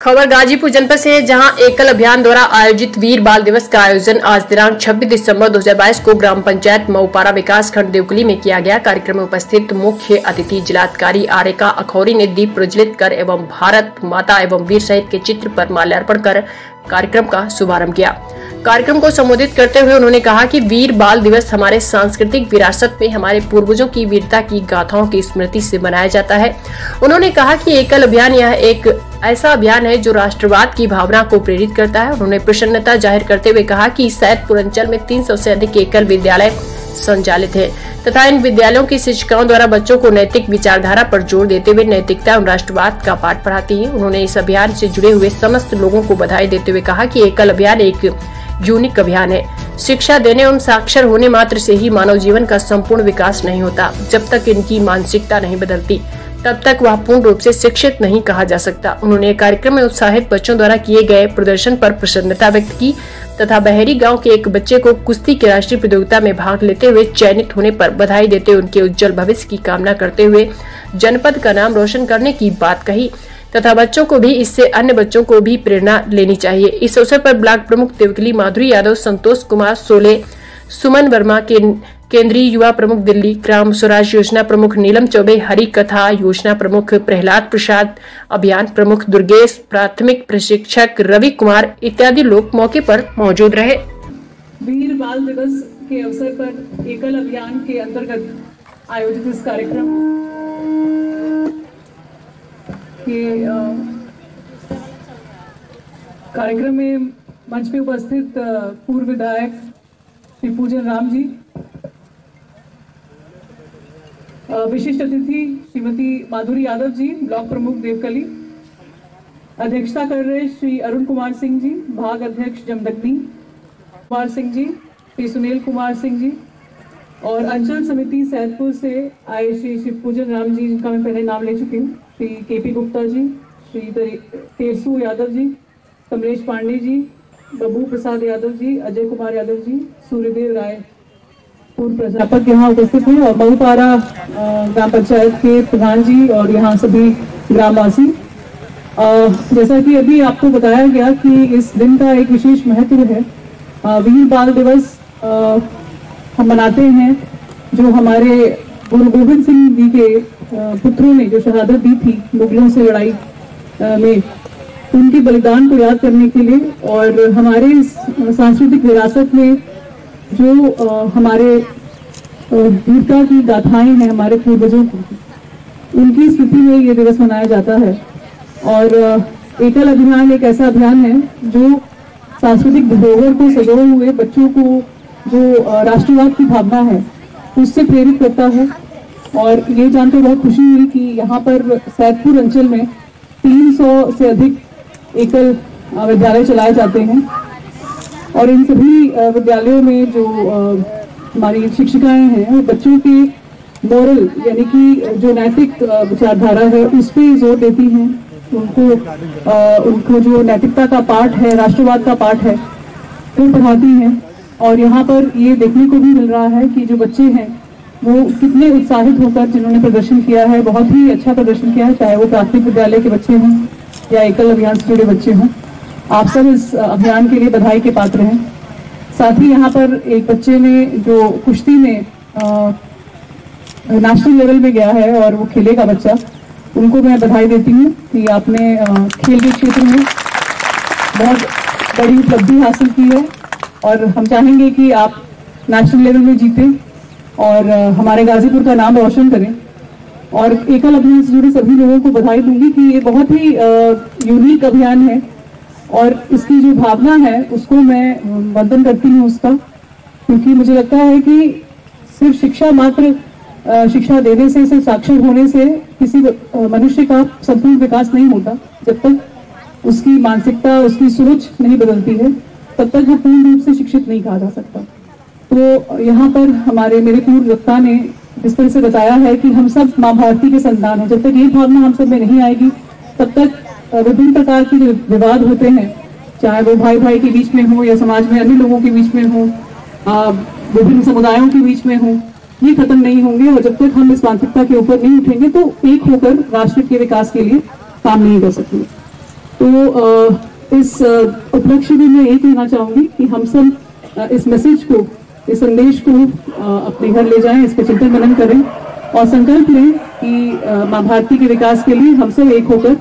खबर गाजीपुर जनपद से है, जहाँ एकल अभियान द्वारा आयोजित वीर बाल दिवस का आयोजन आज दिनांक 26 दिसंबर 2022 को ग्राम पंचायत मऊपारा विकास खंड देवकुली में किया गया। कार्यक्रम में उपस्थित मुख्य अतिथि जिलाधिकारी आरेका अखौरी ने दीप प्रज्वलित कर एवं भारत माता एवं वीर सहित के चित्र पर माल्यार्पण कर कार्यक्रम का शुभारंभ किया। कार्यक्रम को संबोधित करते हुए उन्होंने कहा कि वीर बाल दिवस हमारे सांस्कृतिक विरासत में हमारे पूर्वजों की वीरता की गाथाओं की स्मृति से मनाया जाता है। उन्होंने कहा कि एकल अभियान यह एक ऐसा अभियान है जो राष्ट्रवाद की भावना को प्रेरित करता है। उन्होंने प्रसन्नता ज़ाहिर करते हुए कहा कि सैदपुर अंचल में 300 से अधिक एकल विद्यालय संचालित है। तथा इन विद्यालयों की शिक्षिकाओं द्वारा बच्चों को नैतिक विचारधारा पर ज़ोर देते हुए नैतिकता एवं राष्ट्रवाद का पाठ पढ़ाती है। उन्होंने इस अभियान से जुड़े हुए समस्त लोगों को बधाई देते हुए कहा कि एकल अभियान एक यूनिक अभियान है। शिक्षा देने एवं साक्षर होने मात्र से ही मानव जीवन का संपूर्ण विकास नहीं होता, जब तक इनकी मानसिकता नहीं बदलती। तब तक वह पूर्ण रूप से शिक्षित नहीं कहा जा सकता। उन्होंने कार्यक्रम में उत्साहित बच्चों द्वारा किए गए प्रदर्शन पर प्रसन्नता व्यक्त की। तथा बहरी गाँव के एक बच्चे को कुश्ती की राष्ट्रीय प्रतियोगिता में भाग लेते हुए चयनित होने पर बधाई देते हुए उनके उज्जवल भविष्य की कामना करते हुए जनपद का नाम रोशन करने की बात कही। तथा बच्चों को भी इससे अन्य बच्चों को भी प्रेरणा लेनी चाहिए। इस अवसर पर ब्लॉक प्रमुख देवकली माधुरी यादव, संतोष कुमार सोले, सुमन वर्मा के केंद्रीय युवा प्रमुख दिल्ली ग्राम स्वराज योजना प्रमुख नीलम चौबे, हरि कथा योजना प्रमुख प्रहलाद प्रसाद, अभियान प्रमुख दुर्गेश, प्राथमिक प्रशिक्षक रवि कुमार इत्यादि लोग मौके पर मौजूद रहे। वीर बाल दिवस के अवसर पर एकल अभियान के अंतर्गत आयोजित इस कार्यक्रम कार्यक्रम में मंच पे उपस्थित पूर्व विधायक श्री पूजन राम जी विशिष्ट अतिथि श्रीमती माधुरी यादव जी, ब्लॉक प्रमुख देवकली। अध्यक्षता कर रहे श्री अरुण कुमार सिंह जी, भाग अध्यक्ष जमदग्नी कुमार सिंह जी, श्री सुनील कुमार सिंह जी, और अंचल समिति सैदपुर से आए श्री शिव पूजन राम जी, जिनका मैं पहले नाम ले चुकी हूँ, श्री के पी गुप्ता जी, श्री तेरे- तेरसू यादव जी, कमलेश पांडे जी, बबू प्रसाद यादव जी, अजय कुमार यादव जी, सूर्यदेव राय पूर्व प्राध्यापक यहाँ उपस्थित हैं और बहुपारा ग्राम पंचायत के प्रधान जी और यहाँ सभी ग्रामवासी। जैसा कि अभी आपको बताया गया कि इस दिन का एक विशेष महत्व है। वीर बाल दिवस हम मनाते हैं, जो हमारे गुरु गोविंद सिंह जी के पुत्रों ने जो शहादत दी थी मुगलों से लड़ाई में, उनके बलिदान को याद करने के लिए और हमारे सांस्कृतिक विरासत में जो अ, हमारे वीरता की गाथाएँ हैं हमारे पूर्वजों की उनकी स्मृति में ये दिवस मनाया जाता है। और एकल अभियान एक ऐसा अभियान है जो सांस्कृतिक धरोहर को सजोए हुए बच्चों को जो राष्ट्रवाद की भावना है उससे प्रेरित करता है। और ये जानकर बहुत खुशी हुई कि यहाँ पर सैदपुर अंचल में 300 से अधिक एकल विद्यालय चलाए जाते हैं। और इन सभी विद्यालयों में जो हमारी शिक्षिकाएँ हैं वो बच्चों के मॉरल यानी कि जो नैतिक विचारधारा है उस पर ज़ोर देती हैं। उनको अ, उनको जो नैतिकता का पाठ है राष्ट्रवाद का पाठ है वो पढ़ाती हैं। और यहाँ पर ये देखने को भी मिल रहा है कि जो बच्चे हैं वो कितने उत्साहित होकर जिन्होंने प्रदर्शन किया है बहुत ही अच्छा प्रदर्शन किया है चाहे वो प्राथमिक विद्यालय के बच्चे हों या एकल अभियान से जुड़े बच्चे हों। आप सब इस अभियान के लिए बधाई के पात्र हैं। साथ ही यहाँ पर एक बच्चे ने जो कुश्ती में नेशनल लेवल में गया है और वो खेलेगा बच्चा, उनको मैं बधाई देती हूँ कि आपने खेल के क्षेत्र में बहुत बड़ी उपलब्धि हासिल की है और हम चाहेंगे कि आप नेशनल लेवल में जीतें और हमारे गाजीपुर का नाम रोशन करें। और एकल अभियान से जुड़े सभी लोगों को बधाई दूँगी कि ये बहुत ही यूनिक अभियान है। और इसकी जो भावना है, उसको मैं वंदन करती हूँ उसका। क्योंकि मुझे लगता है कि सिर्फ़ शिक्षा मात्र शिक्षा देने से, सिर्फ़ साक्षर होने से किसी मनुष्य का संपूर्ण विकास नहीं होता, जब तक उसकी मानसिकता, उसकी सोच नहीं बदलती है, तब तक वो पूर्ण रूप से शिक्षित नहीं कहा जा सकता। तो यहाँ पर हमारे मेरे पूर्व वक्ता ने जिस तरह से बताया है कि हम सब माँ भारती के संतान हैं। जब तक ये भावना हम सब में नहीं आएगी, तब तक विभिन्न प्रकार के जो विवाद होते हैं, चाहे वो भाई भाई के बीच में हो या समाज में अन्य लोगों के बीच में हो विभिन्न समुदायों के बीच में हो, ये खत्म नहीं होंगे और जब तक हम इस मानसिकता के ऊपर नहीं उठेंगे तो एक होकर राष्ट्र के विकास के लिए काम नहीं कर सकेंगे तो इस उपलक्ष्य में मैं ये कहना चाहूँगी कि हम सब इस मैसेज को, इस संदेश को अपने घर ले जाएँ इस पर चिंतन मनन करें और संकल्प लें कि माँ भारती के विकास के लिए हम सब एक होकर